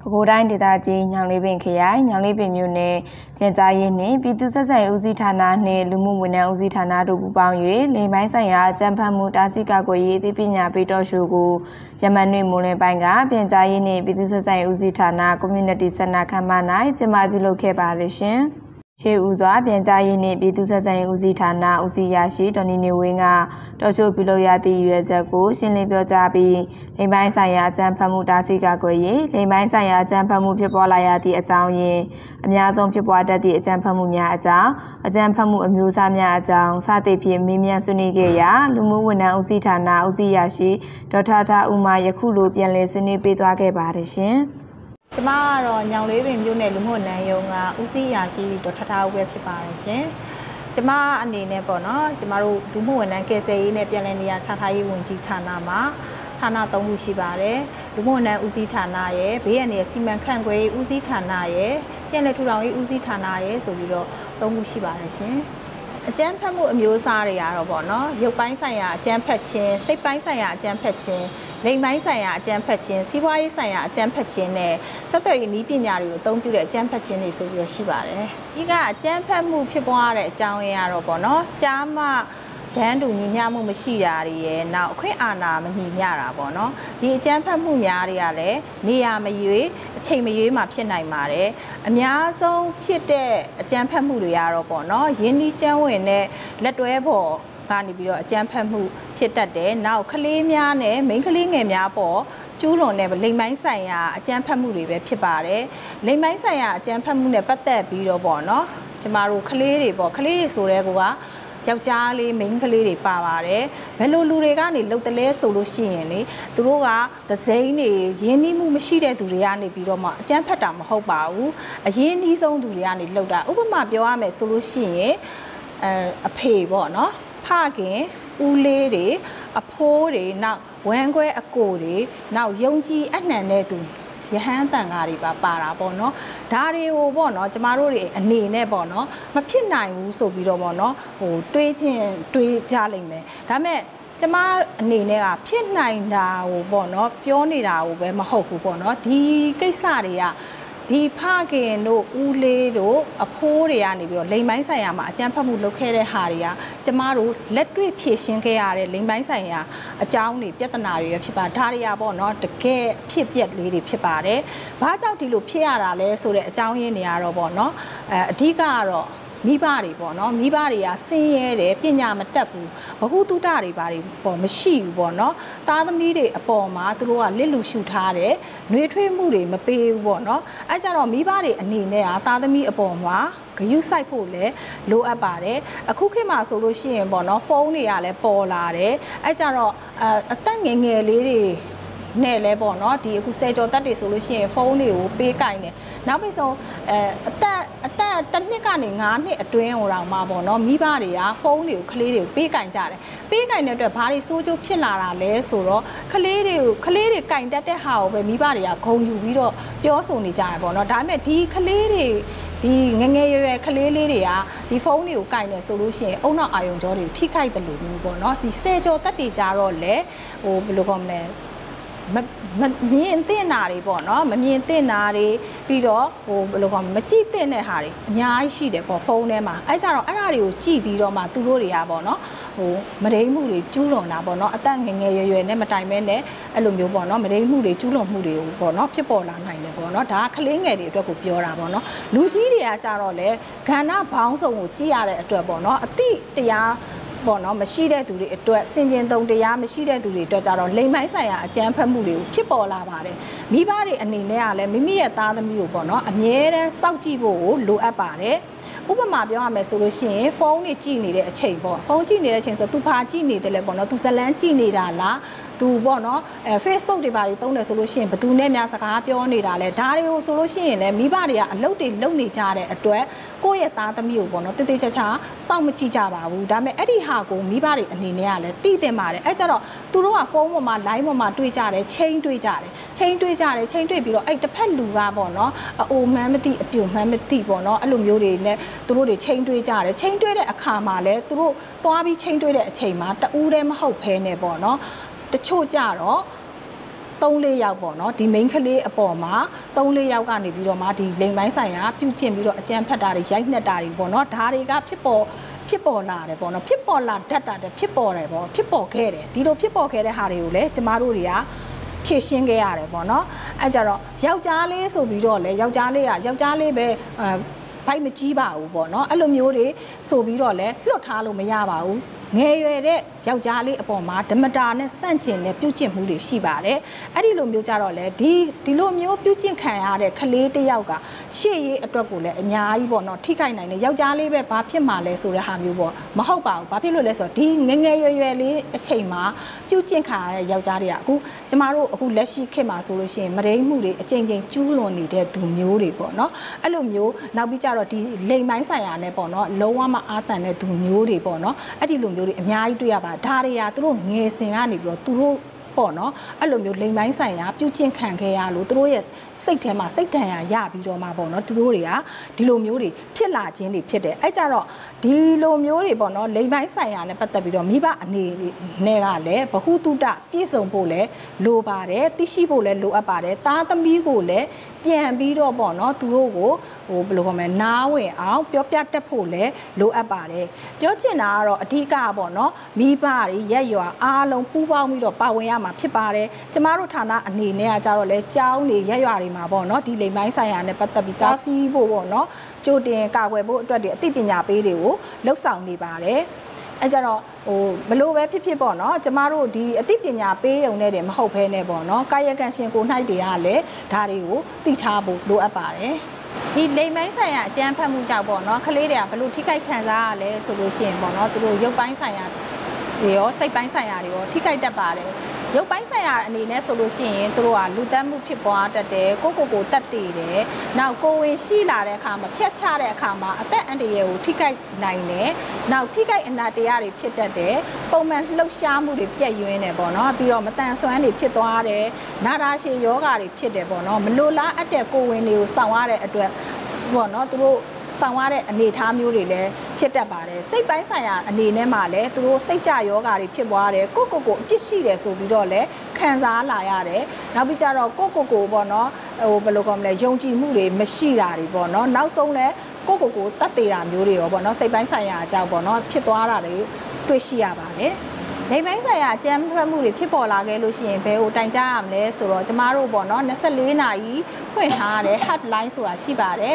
ပဲခူးတိုင်းဒေသကြီးညောင်လေးပင်ခရိုင်ညောင်လေးပင်မြို့နယ်ပြန်ကြားရေးနှင့်ပြည်သူ့ဆက်ဆံရေးဦးစီးဌာနနှင့်လူမှုဝန်ထမ်းဦးစီးဌာနတို့ပူးပေါင်း၍လိမ်ပိုင်းဆိုင်ရာအကြံဖတ်မှုတားဆီးကာကွယ်ရေးအသိပညာပေးတော်ရှိုးကိုရမန်နှင့်မိုးလင်းပိုင်းကပြန်ကြားရေးနှင့်ပြည်သူ့ဆက်ဆံရေးဦးစီးဌာန community center ခမ်းမ၌ကျင်းပပြုလုပ်ခဲ့ပါလိမ့်ရှင်။ ရှေးဦးစွာပြန်ကြားရေးနှင့်ပြည်သူ့ဆက်ဆံရေးဦးစီးဌာနဦးစီးရရှိဒေါ်နီနေဝင်းကတော်ရှိုးပြုလုပ်ရသည့်ရွယ်ချက်ကိုရှင်းလင်းပြောကြားပြီးလိမ်ပိုင်းဆိုင်ရာအကြံဖတ်မှုတားဆီးကာကွယ်ရေးလိမ်ပိုင်းဆိုင်ရာအကြံဖတ်မှုဖြစ်ပေါ်လာရသည့်အကြောင်းရင်းအများဆုံးဖြစ်ပေါ်တတ်သည့်အကြံဖတ်မှုများအကြောင်းအကြံဖတ်မှုအမျိုးအစားများအကြောင်းစသဖြင့်မေးမြန်းဆွေးနွေးခဲ့ရာလူမှုဝန်ထမ်းဦးစီးဌာနဦးစီးရရှိဒေါက်တာထာဦးမယခုလိုပြန်လည်ဆွေးနွေးပေးသွားခဲ့ပါတယ်ရှင်။ ကျမကတော့ညောင်လေးပင်မြို့နယ်လူမှုနန်းယုံကဦးစီးရာရှိဒေါက်တာထားဦးပဲဖြစ်ပါတယ်ရှင်။ကျမအနေနဲ့ပေါ့နော်ကျမတို့လူမှုဝန်ထမ်းကယ်ဆယ်ရေးနဲ့ပြည်လည်နေရာချထားရေးဝန်ကြီးဌာနမှာဌာန၃ခုရှိပါတယ်။လူမှုဝန်ထမ်းဦးစီးဌာနရဲ့ဘေးရန်ရဲ့စီမံခန့်ခွဲရေးဦးစီးဌာနရဲ့ပြည်လည်ထူထောင်ရေးဦးစီးဌာနရဲ့ဆိုပြီးတော့၃ခုရှိပါတယ်ရှင်။အကျန်းဖတ်မှုအမျိုးအစားတွေကတော့ပေါ့နော်ရုပ်ပိုင်းဆိုင်ရာအကျန်းဖတ်ခြင်းစိတ်ပိုင်းဆိုင်ရာအကျန်းဖတ်ခြင်း လိမ်ပိုင်းဆိုင်ရာအကြမ်းဖက်ခြင်းစီးပွားရေးဆိုင်ရာအကြမ်းဖက်ခြင်းနဲ့ဆက်သွယ်ရေးနည်းပညာတွေကိုအသုံးပြုတဲ့အကြမ်းဖက်ခြင်းတွေဆိုပြီးတော့ရှိပါတယ်။ဒီကအကြမ်းဖက်မှုဖြစ်ပွားတဲ့အကြောင်းရင်းကတော့ပေါ့နော်။ကြားမှဒန်းတူညီမျှမှုမရှိတာတွေရဲ့နောက်အခွင့်အာဏာမညီမျှတာပေါ့နော်ဒီအကြမ်းဖက်မှုများတွေကလည်းနေရာမရွေးအချိန်မရွေးမှာဖြစ်နိုင်ပါတယ်အများဆုံးဖြစ်တဲ့အကြမ်းဖက်မှုတွေကတော့ပေါ့နော်ယင်းဒီကျန်းဝင်တဲ့လက်တွဲပေါ် ကနေပြီးတော့အကြမ်းဖက်မှုဖြစ်တတ်တယ်။နောက်ကလေးများနဲ့မိန်းကလေးငယ်များပေါ်ကျူးလွန်တဲ့လိမ်မိုင်းဆိုင်ရာအကြမ်းဖက်မှုတွေပဲဖြစ်ပါတယ်။လိမ်မိုင်းဆိုင်ရာအကြမ်းဖက်မှုနဲ့ပတ်သက်ပြီးတော့ပေါ့နော်။ကျမတို့ကလေးတွေပေါ့ကလေးတွေဆိုတဲ့ကောယောက်ျားလေးမိန်းကလေးတွေပါပါတယ်ဘယ်လိုလူတွေကနေလှုပ်တလဲဆိုလို့ရှိရင်လေသူတို့ကသစိမ်းတွေရင်းနှီးမှုမရှိတဲ့သူတွေကနေပြီးတော့မှအကြမ်းဖက်တာမဟုတ်ပါဘူးအရင်းနှီးဆုံးသူတွေကနေလှုပ်တာဥပမာပြောရမယ်ဆိုလို့ရှိရင်အဲအဖေပေါ့နော်ဖ ခင်ဦးလေးတွေအဖိုးတွေနောက်ဝမ်းခွဲအကိုတွေနောက်ယုံကြည်အနှံတဲ့သူရဟန်းတန်ကားတွေပါပါတာပေါ့နော်ဒါတွေကိုပေါ့နော်ကျမတို့တွေအနေနဲ့ပေါ့နော်မဖြစ်နိုင်ဘူးဆိုပြီးတော့ပေါ့နော်ဟိုတွေးချင်းတွေးကြလိမ့်မယ်ဒါမဲ့ကျမအနေနဲ့ကဖြစ်နိုင်တာဟိုပေါ့နော်ပြောနေတာဟိုပဲမဟုတ်ဘူးပေါ့နော်ဒီကိစ္စတွေက ဒီဖခင်တို့ဦးလေးတို့အဖိုးတွေကနေပြီးတော့လိမ်ပိုင်းဆိုင်ရာမှာအကြမ်းဖက်မှုလုပ်ခဲ့တဲ့ဟာတွေကကျမတို့လက်တွေ့ဖြည့်ရှင်းခဲ့ရတဲ့လိမ်ပိုင်းဆိုင်ရာအကြောင်းတွေပြဿနာတွေဖြစ်ပါဒါတွေကပေါ့နော်တကယ်ဖြစ်ပျက်လေးတွေဖြစ်ပါတယ်။ဘာကြောင့်ဒီလိုဖြစ်ရတာလဲဆိုတဲ့အကြောင်းရင်းတွေကတော့ပေါ့နော်အဲအဓိကကတော့ မိဘတွေပေါ့နော်မိဘတွေကဆင်းရဲတယ်ပညာမတတ်ဘူးဘဟုတုတတွေဘာတွေပေါ့မရှိဘူးပေါ့နော်သားသမီးတွေအပေါ်မှာသူတို့ကလစ်လူရှုထားတယ်နှွေးထွေးမှုတွေမပေးဘူးပေါ့နော်အဲကြတော့မိဘတွေအနေနဲ့ကသားသမီးအပေါ်မှာဂယုစိုက်ဖို့လည်းလိုအပ်ပါတယ်အခုခေတ်မှာဆိုလို့ရှိရင်ပေါ့နော်ဖုန်းတွေကလည်းပေါ်လာတယ်အဲကြတော့အသက်ငယ်ငယ်လေးတွေနဲ့လဲပေါ့နော်ဒီအခုဆယ်ကျော်တက်တွေဆိုလို့ရှိရင်ဖုန်းတွေကိုပေးကင်တယ်နောက်ပြီးဆုံးအဲအသက် အသက်တစ်နှစ်ကနေ9နှစ်အတွင်းဟိုတောင်မှပေါ့နော်မိဘတွေကဖုန်းတွေကိုကလေးတွေကိုပေးကင်ကြတယ်ပေးကင်တဲ့အတွက်ဘာတွေစိုးကျိုးဖြစ်လာတာလဲဆိုတော့ကလေးတွေကိုကလေးတွေကင်တက်တဲ့ဟာကိုပဲမိဘတွေကဂုံယူပြီးတော့ပြောဆိုနေကြရပေါ့နော်ဒါပေမဲ့ဒီကလေးတွေဒီငငယ်ရွယ်ရွယ်ကလေးလေးတွေကဒီဖုန်းတွေကိုကင်နေဆိုလို့ရှိရင်အုံနောက်အာယုံကြောတွေထိခိုက်တယ်လို့မျိုးပေါ့နော်ဒီစေကြောတက်တွေကြတော့လေဟိုဘယ်လိုကောမလဲ မမြင်သင့်တာတွေပေါ့နော်မမြင်သင့်တာတွေပြီးတော့ဟိုဘယ်လိုခေါ်မကြည့်သင့်တဲ့ဟာတွေအများကြီးရှိတယ်ပေါ့ဖုန်းထဲမှာအဲကြတော့အဲ့ဒါတွေကိုကြည့်ပြီးတော့မှသူတို့တွေကပေါ့နော်ဟိုမဒိမှုတွေကျူးလွန်တာပေါ့နော်အသက်ငယ်ငယ်ရွယ်ရွယ်နဲ့မတိုင်မဲနဲ့အဲ့လိုမျိုးပေါ့နော်မဒိမှုတွေကျူးလွန်မှုတွေကိုပေါ့နော်ဖြစ်ပေါ်လာနိုင်တယ်ပေါ့နော်ဒါကကလေးငယ်တွေအတွက်ကိုပြောတာပေါ့နော်လူကြီးတွေကကြတော့လေခန္ဓာဘောင်းဆောင်ကိုကြည့်ရတဲ့အတွက်ပေါ့နော်အတိတရား ပေါ့နော်မရှိတဲ့သူတွေအတွက်စင်ကျင်တုံတရားမရှိတဲ့သူတွေအတွက်ကြတော့လိမ်မိုင်းဆိုင်ရာအကြမ်းဖက်မှုတွေကိုဖြစ်ပေါ်လာပါတယ်မိဘတွေအနေနဲ့ကလည်းမိမိရဲ့သားသမီးကိုပေါ့နော်အမြဲတမ်းစောင့်ကြည့်ဖို့လိုအပ်ပါတယ်ဥပမာပြောရမယ်ဆိုလို့ရှိရင်ဖုန်းတွေကြည့်နေတဲ့အချိန်ပေါ့ဖုန်းကြည့်နေတဲ့အချိန်ဆိုသူဘာကြည့်နေတယ်လဲပေါ့နော်သူဇလန်းကြည့်နေတာလား သူပေါ့နော်အဲ Facebook တွေပါတွေတုံးတယ်ဆိုလို့ရှိရင်ဘသူနဲ့များစကားပြောနေတာလဲဒါတွေကိုဆိုလို့ရှိရင်လည်းမိဘတွေကအလုပ်တွေလုပ်နေကြတဲ့အတွက်ကိုယ့်ရဲ့သားသမီးကိုပေါ့နော်တိတိကျကျစောင့်မကြည့်ကြပါဘူးဒါပေမဲ့အဲ့ဒီဟာကိုမိဘတွေအနေနဲ့ကလည်းတည်တင်ပါတယ်အဲ့ကြတော့သူတို့ကဖုန်းပေါ်မှာ line ပေါ်မှာတွေ့ကြတယ်ချိန်တွေ့ကြတယ်ချိန်တွေ့ကြတယ်ချိန်တွေ့ပြီးတော့အဲ့တစ်ဖက်လူကပေါ့နော်အိုမှန်းမသိအပြိုမှန်းမသိပေါ့နော်အဲ့လိုမျိုးတွေနဲ့သူတို့တွေချိန်တွေ့ကြတယ်ချိန်တွေ့တဲ့အခါမှာလည်းသူတို့သွားပြီးချိန်တွေ့တဲ့အချိန်မှာတူးတည်းမဟုတ်ဖဲနဲ့ပေါ့နော် တချို့ကြတော့3-4ယောက်ပေါ့နော်ဒီ main ကလေးအပေါ်မှာ3-4ယောက်ကနေပြီးတော့မှဒီလိမ်ပိုင်းဆိုင်ရာပြုကျင့်ပြီးတော့အကြမ်းဖက်တာတွေရိုက်နှက်တာတွေပေါ့နော်ဒါတွေကဖြစ်ပေါ်ဖြစ်ပေါ်လာတယ်ပေါ့နော်ဖြစ်ပေါ်လာတတ်တာတဲ့ဖြစ်ပေါ်တယ်ပေါ့ဖြစ်ပေါ်ခဲ့တယ်ဒီလိုဖြစ်ပေါ်ခဲ့တဲ့ဟာတွေကိုလည်းကျမတို့တွေကဖြည့်ရှင်းခဲ့ရတယ်ပေါ့နော်အဲကြတော့ယောက်ျားလေးဆိုပြီးတော့လေယောက်ျားလေးကယောက်ျားလေးပဲအဲဘိုက်မကြီးပါဘူးပေါ့နော်အဲ့လိုမျိုးတွေဆိုပြီးတော့လဲလွတ်ထားလို့မရပါဘူး ငယ်ရွယ်တဲ့ယောက်ျားလေးအပေါ်မှာဓမ္မတာနဲ့စန့်ကျင်တဲ့ပြုကျင့်မှုတွေရှိပါတယ်အဲ့ဒီလိုမျိုးကြတော့လေဒီဒီလိုမျိုးပြုကျင့်ခံရတဲ့ကလေးတစ်ယောက်ကရှေ့ရေးအတွက်ကိုလည်းအများကြီးပေါ့နော်ထိခိုက်နိုင်တယ်ယောက်ျားလေးပဲဘာဖြစ်မှလဲဆိုတဲ့ဟာမျိုးပေါ့မဟုတ်ပါဘူးဘာဖြစ်လို့လဲဆိုတော့ဒီငယ်ငယ်ရွယ်ရွယ်လေးအချိန်မှာပြုကျင့်ခံရတဲ့ယောက်ျားတွေကအခုကျမတို့အခုလက်ရှိခေတ်မှာဆိုလို့ရှိရင်မရိမှုတွေအချိန်ချင်းကျူးလွန်နေတဲ့သူမျိုးတွေပေါ့နော်အဲ့လိုမျိုးနောက်ပြီးကြတော့ဒီလိမ်မိုင်းဆိုင်ရာနဲ့ပေါ့နော်လုံးဝမအားတန်တဲ့သူမျိုးတွေပေါ့နော်အဲ့ဒီလိုမျိုးတွေအများကြီးတွေ့ရပါဒါတွေကသူတို့ငယ်စဉ်ကနေပြီးတော့သူတို့ပေါ့နော်အဲ့လိုမျိုးလိမ်ပိုင်းဆိုင်ရာပြုကျင့်ခံခဲ့ရလို့သူတို့ရဲ့စိတ်ထဲမှာစိတ်တန်ရာရပြီးတော့မှပေါ့နော်သူတို့တွေကဒီလိုမျိုးတွေဖြစ်လာခြင်းတွေဖြစ်တယ်အဲ့ကြတော့ဒီလိုမျိုးတွေပေါ့နော်လိမ်ပိုင်းဆိုင်ရာနဲ့ပတ်သက်ပြီးတော့မိဘအနေနဲ့ကလည်းဘ ഹു တုတပြည့်စုံဖို့လည်းလိုပါတယ်သိရှိဖို့လည်းလိုအပ်ပါတယ်သားသမီးကိုလည်း ပြန်ပြီးတော့ပေါ့နော်သူတို့ကိုဟိုဘယ်လိုခေါ်မလဲနားဝင်အောင်ပြောပြတတ်ဖို့လည်းလိုအပ်ပါတယ်ပြောချင်တာကတော့အဓိကပေါ့နော်မိဘတွေရက်ရွာအားလုံးပူးပေါင်းပြီးတော့ပါဝင်ရမှာဖြစ်ပါတယ်ကျမတို့ဌာနအနေနဲ့ကကြတော့လဲကြောင်းတွေရက်ရွာတွေမှာပေါ့နော်ဒီလိမ်ပိုင်းဆိုင်ရာနဲ့ပတ်သက်ပြီးတားဆီးဖို့ပေါ့နော်ကြိုတင်ကာကွယ်ဖို့အတွက်ဒီအသိပညာပေးတွေကိုလှုပ်ဆောင်နေပါတယ်အဲကြတော့ ဟိုဘလို့ပဲဖြစ်ဖြစ်ပေါ့နော်ကျမတို့ဒီအသိပညာပေးရုံနဲ့တည်းမဟုတ်ဘဲနဲ့ပေါ့နော်ကာယကံရှင်ကို၌တွေကလည်းဒါတွေကိုသိထားဖို့လိုအပ်ပါတယ်ဒီလိမ်ပိုင်းဆိုင်ရာအကျန်းဖတ်မှုကြောင့်ပေါ့နော်ကလေးတွေကဘလို့ထိခိုက်ခံစားရလဲဆိုလို့ရှိရင်ပေါ့နော်သူတို့ရုပ်ပိုင်းဆိုင်ရာတွေရောစိတ်ပိုင်းဆိုင်ရာတွေရောထိခိုက်တတ်ပါတယ် ရုပ်ပိုင်းဆိုင်ရာအနေနဲ့ဆိုလို့ရှိရင်သူတို့ကလူတက်မှုဖြစ်ပွားတတ်တယ်ကိုကိုကိုတက်တည်တယ်နောက်ကိုဝင်ရှိလာတဲ့အခါမှာဖြတ်ချတဲ့အခါမှာအသက်အန္တရာယ်ကိုထိခိုက်နိုင်တယ်နောက်ထိခိုက်အနာတရားတွေဖြစ်တတ်တယ်ပုံမှန်လှုပ်ရှားမှုတွေပြက်ယွင်းတယ်ပေါ့နော်ပြီးတော့မတန်ဆွမ်းတွေဖြစ်သွားတယ်နာတာရှည်ယောဂါတွေဖြစ်တယ်ပေါ့နော်မလိုလားအပ်တဲ့ကိုဝင်တွေကိုစောင့်ရတဲ့အတွက်ပေါ့နော်သူတို့ဆောင်ရတဲ့အနေအထားမျိုးတွေလည်း ဖြစ်တတ်ပါတယ်စိတ်ပိုင်းဆိုင်ရာအနေနဲ့မှလည်းသူတို့စိတ်ကြယောဂါတွေဖြစ်သွားတယ်ကိုကိုကိုအပြစ်ရှိတယ်ဆိုပြီးတော့လည်းခံစားလာရတယ်နောက်ပြီးကြတော့ကိုကိုကိုပေါ့နော်ဟိုဘယ်လိုကောမလဲယုံကြည်မှုတွေမရှိတာတွေပေါ့နော်နောက်ဆုံးလည်းကိုကိုကိုတတ်သေးတာမျိုးတွေရောပေါ့နော်စိတ်ပိုင်းဆိုင်ရာအကြောင်းပေါ့နော်ဖြစ်သွားတာတွေတွေ့ရှိရပါတယ်လိမ်ပိုင်းဆိုင်ရာအကြမ်းဖက်မှုတွေဖြစ်ပေါ်လာခဲ့လို့ရှိရင်ဘယ်ကိုတိုင်ကြားရမလဲဆိုတော့ကျမတို့ပေါ့နော်24နာရီ ဖွင့်ထားတဲ့ hotline ဆိုတာရှိပါတယ်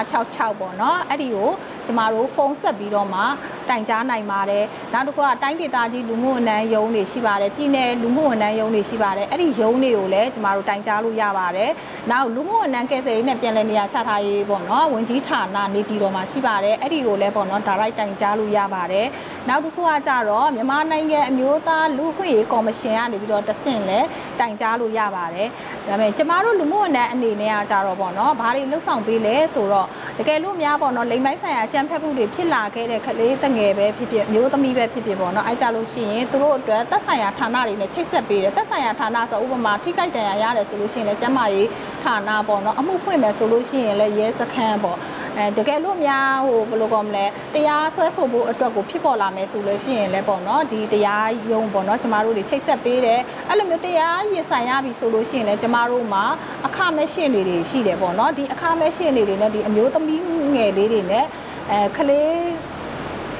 1566ပေါ့နော်အဲ့ဒီကိုကျမတို့ဖုန်းဆက်ပြီးတော့မှတိုင်ကြားနိုင်ပါတယ်နောက်တစ်ခုကတိုင်းဒေသကြီးလူမှုဝန်ထမ်းရုံးတွေရှိပါတယ်ပြည်내လူမှုဝန်ထမ်းရုံးတွေရှိပါတယ်အဲ့ဒီရုံးတွေကိုလည်းကျမတို့တိုင်ကြားလို့ရပါတယ်နောက်လူမှုဝန်ထမ်းကယ်ဆယ်ရေးနဲ့ပြည်လည်နေရာချထားရေးပေါ့နော်ဝန်ကြီးဌာနနေပြည်တော်မှာရှိပါတယ်အဲ့ဒီကိုလည်းပေါ့နော် direct တိုင်ကြားလို့ရပါတယ်နောက်တစ်ခုကကြတော့မြန်မာနိုင်ငံအမျိုးသားလူ့ခွင့်ရေးကော်မရှင်ကနေပြီးတော့တဆင့်လဲတိုင်ကြားလို့ရပါတယ် ဒါပေမဲ့ကျမတို့လူမှုဝန်ထမ်းအနေနဲ့ကကြတော့ပေါ့နော်ဘာတွေလှုပ်ဆောင်ပေးလဲဆိုတော့တကယ်လို့များပေါ့နော်လိမ်မိုင်းဆိုင်ရာအကြံဖက်မှုတွေဖြစ်လာခဲ့တဲ့ကလေးတငယ်ပဲဖြစ်ဖြစ်မျိုးသမီးပဲဖြစ်ဖြစ်ပေါ့နော်အဲကြလို့ရှိရင်သူတို့အတွက်သက်ဆိုင်ရာဌာနတွေနဲ့ချိတ်ဆက်ပေးတယ်သက်ဆိုင်ရာဌာနဆိုဥပမာထိခိုက်ဒဏ်ရာရတယ်ဆိုလို့ရှိရင်လည်းကျမကြီးဌာနပေါ့နော်အမှုဖွင့်မယ်ဆိုလို့ရှိရင်လည်းရဲစခန်းပေါ့ အဲတကယ်လို့များဟိုဘယ်လိုကောမလဲတရားဆွဲဆိုဖို့အတွက်ကိုဖြစ်ပေါ်လာမယ်ဆိုလို့ရှိရင်လည်းပေါ့နော်ဒီတရားရုံးပေါ့နော်ကျမတို့တွေချိတ်ဆက်ပေးတယ်အဲ့လိုမျိုးတရားရင်ဆိုင်ရပြီဆိုလို့ရှိရင်လည်းကျမတို့မှာအခမဲ့ရှင်းနေတွေရှိတယ်ပေါ့နော်ဒီအခမဲ့ရှင်းနေတွေနဲ့ဒီအမျိုးသမီးငယ်လေးတွေနဲ့အဲကလေး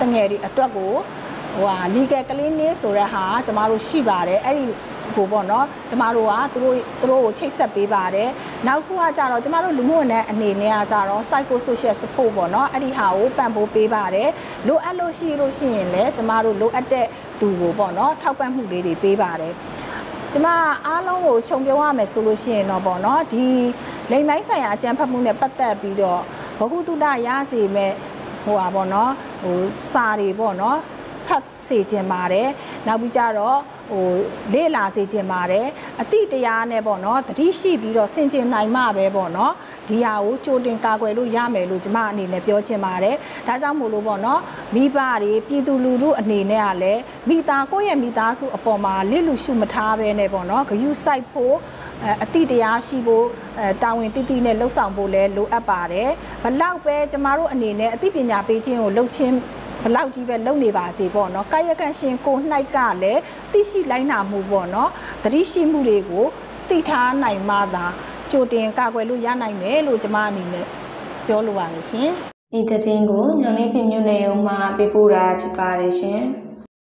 တငယ်တွေအတွက်ကိုဟိုဟာ legal clinic ဆိုတဲ့ဟာကျမတို့ရှိပါတယ်အဲ့ဒီကိုပေါ့နော်ကျမတို့ကသူတို့သူတို့ကိုချိတ်ဆက်ပေးပါတယ် နောက်ခုကကြတော့ကျမတို့လူမှုဝန်ထမ်းအနေနဲ့ကကြတော့ psycho social support ပေါ့နော်အဲ့ဒီဟာကိုပံ့ပိုးပေးပါတယ်လိုအပ်လို့ရှိလို့ရှိရင်လည်းကျမတို့လိုအပ်တဲ့သူကိုပေါ့နော်ထောက်ပံ့မှုလေးတွေပေးပါတယ်ကျမအားလုံးကိုခြုံပြောရမယ်ဆိုလို့ရှိရင်တော့ပေါ့နော်ဒီလိမ်မိုင်းဆိုင်ရာအကြံဖတ်မှုနဲ့ပတ်သက်ပြီးတော့ဘဟုတုတရစေမဲ့ဟိုပါပေါ့နော်ဟိုစာတွေပေါ့နော်ဖတ်စေခြင်းပါတယ်နောက်ပြီးကြတော့ ဟိုလေ့လာစေခြင်းပါတယ်အတိတရားနဲ့ပေါ့နော်တတိရှိပြီးတော့ဆင်ကျင်နိုင်မှပဲပေါ့နော်ဒီဟာကိုကြိုတင်ကာကွယ်လို့ရမယ်လို့ကျွန်မအနေနဲ့ပြောချင်ပါတယ်ဒါကြောင့်မို့လို့ပေါ့နော်မိဘတွေပြည်သူလူထုအနေနဲ့ကလည်းမိသားကိုယ့်ရဲ့မိသားစုအပေါ်မှာလစ်လူရှုမထားပဲနဲ့ပေါ့နော်ဂယုစိုက်ဖို့အတိတရားရှိဖို့အဲတာဝန်တိတိနဲ့လှုပ်ဆောင်ဖို့လည်းလိုအပ်ပါတယ်ဘလောက်ပဲကျမတို့အနေနဲ့အသိပညာပေးခြင်းကိုလှုပ်ချင်း ဘလောက်ကြီးပဲလုပ်နေပါစေပေါ့နော်ကာယကံရှင်ကိုနှိုက်ကလည်းသိရှိလိုက်နာမှုပေါ့နော်သတိရှိမှုတွေကိုသိထားနိုင်မှသာကြိုတင်ကာကွယ်လို့ရနိုင်မယ်လို့ကျမအနေနဲ့ပြောလိုပါတယ်ရှင်ဒီသတင်းကိုညောင်လေးပင်မြို့နယ်ရုံးမှပေးပို့တာဖြစ်ပါတယ်ရှင်။